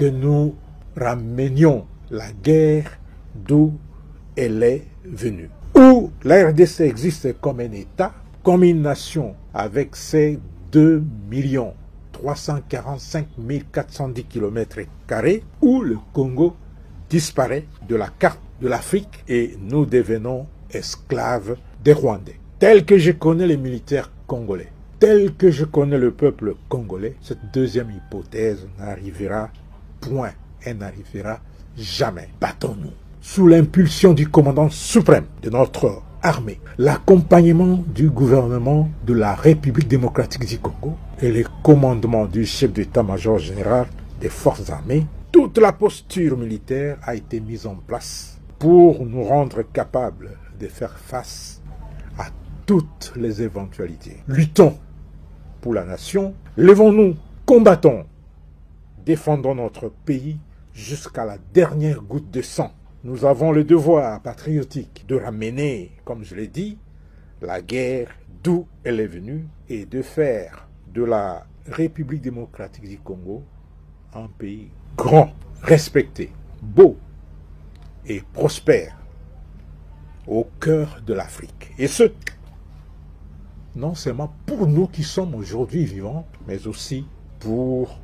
que nous ramenions la guerre d'où elle est venue. Où la RDC existe comme un État, comme une nation avec ses 2 345 410 km, où le Congo disparaît de la carte de l'Afrique et nous devenons esclaves des Rwandais. Tel que je connais les militaires congolais, tel que je connais le peuple congolais, cette deuxième hypothèse n'arrivera point. Elle n'arrivera jamais. Battons-nous. Sous l'impulsion du commandant suprême de notre armée, l'accompagnement du gouvernement de la République démocratique du Congo et les commandements du chef d'état-major général des forces armées, toute la posture militaire a été mise en place pour nous rendre capables de faire face à toutes les éventualités. Luttons pour la nation, levons-nous, combattons, défendons notre pays jusqu'à la dernière goutte de sang. Nous avons le devoir patriotique de ramener, comme je l'ai dit, la guerre d'où elle est venue et de faire de la République démocratique du Congo un pays grand, respecté, beau et prospère au cœur de l'Afrique. Et ce, non seulement pour nous qui sommes aujourd'hui vivants, mais aussi pour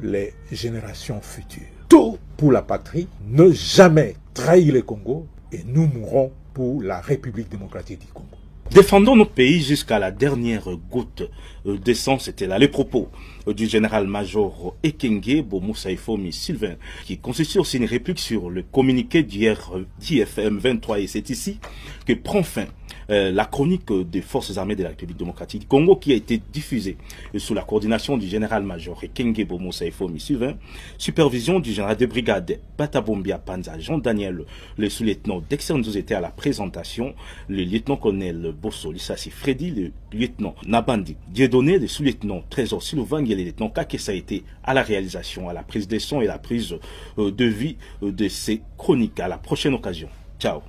les générations futures. Tout pour la patrie, ne jamais trahir le Congo et nous mourrons pour la République démocratique du Congo. Défendons notre pays jusqu'à la dernière goutte de sang, c'était là les propos du général-major Ekenge Bomoussaïfomi Sylvain, qui constitue aussi une réplique sur le communiqué d'IFM 23 et c'est ici que prend fin euh, la chronique des forces armées de la République démocratique du Congo qui a été diffusée sous la coordination du général-major Ekenge Bomoussaïfomi Sylvain, supervision du général de brigade Batabombia Panza Jean-Daniel, le sous-lieutenant d'excellence était à la présentation, le lieutenant-colonel Bosso Lissassi Freddy, le lieutenant Nabandi Dieudonné, le sous-lieutenant Trésor Silouvang et le lieutenant Kakessa été à la réalisation, à la prise des sons et la prise euh, de vie euh, de ces chroniques. À la prochaine occasion. Ciao